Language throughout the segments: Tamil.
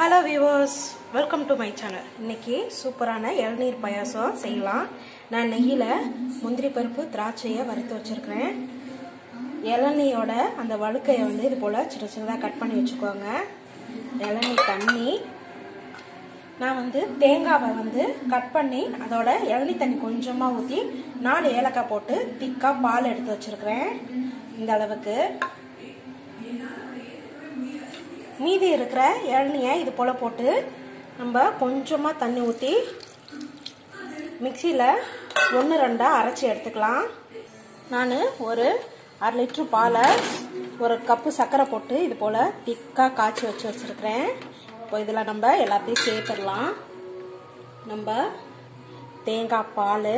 Hello viewers welcome to my channel இன்னைக்கு சூப்பரான இளநீர் பாயாசம் செய்யலாம். நான் நெய்யில் முந்திரி பருப்பு திராட்சையை வறுத்து வச்சுருக்கிறேன். இளநீயோட அந்த வழுக்கையை வந்து இது போல் சின்ன சின்னதாக கட் பண்ணி வச்சுக்கோங்க. இளநீ தண்ணி. நான் வந்து தேங்காவை வந்து கட் பண்ணி அதோட இளநீ தண்ணி கொஞ்சமாக ஊற்றி நாலு ஏலக்காய் போட்டு திக்காக பால் எடுத்து வச்சுருக்கிறேன். இந்த அளவுக்கு. மீதி இருக்கிற இளநியை இது போல் போட்டு நம்ம கொஞ்சமாக தண்ணி ஊற்றி மிக்சியில் ஒன்று ரெண்டாக அரைச்சி எடுத்துக்கலாம். நான் ஒரு அரை லிட்ரு பாலை ஒரு கப்பு சர்க்கரை போட்டு இது போல் திக்காக காய்ச்சி வச்சு வச்சுருக்கிறேன். இப்போ இதில் நம்ம எல்லாத்தையும் சேர்த்துடலாம். நம்ம தேங்காய் பால்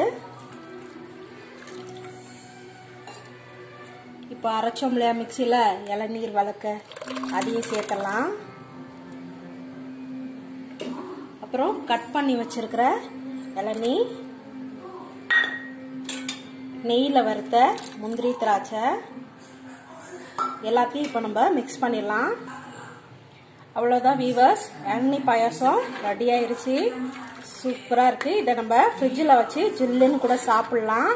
இப்போ அரைச்சோம் இல்லையா மிக்சியில்? இளநீர் வளர்க்க அதையும் சேர்த்தலாம் அப்புறம் கட் பண்ணி வச்சிருக்கிற இளநீ நெய்யில் வறுத்த முந்திரி திராட்சை எல்லாத்தையும் இப்போ நம்ம மிக்ஸ் பண்ணிடலாம். அவ்வளோதான் வீவர்ஸ் இளநீ பாயாசம் ரெடி ஆயிடுச்சு சூப்பராக இருக்குது இதை நம்ம ஃப்ரிட்ஜில் வச்சு ஜில்லுன்னு கூட சாப்பிட்லாம்.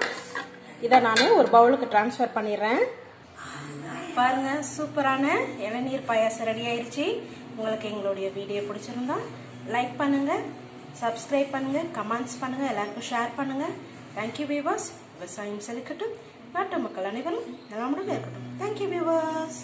இதை நான் ஒரு பவுலுக்கு ட்ரான்ஸ்ஃபர் பண்ணிடுறேன். பாருங்க சூப்பரான இளநீர் பாயாசம் ரெடி ஆயிடுச்சு உங்களுக்கு எங்களுடைய வீடியோ பிடிச்சிருந்தா லைக் பண்ணுங்க சப்ஸ்கிரைப் பண்ணுங்க கமெண்ட்ஸ் பண்ணுங்க எல்லாருக்கும் ஷேர் பண்ணுங்க. தேங்க்யூ வியூவர்ஸ் விவசாயம் செலுக்கட்டும் நாட்டு மக்கள் அனைவரும் நலமுடன் இருக்கட்டும். Thank you viewers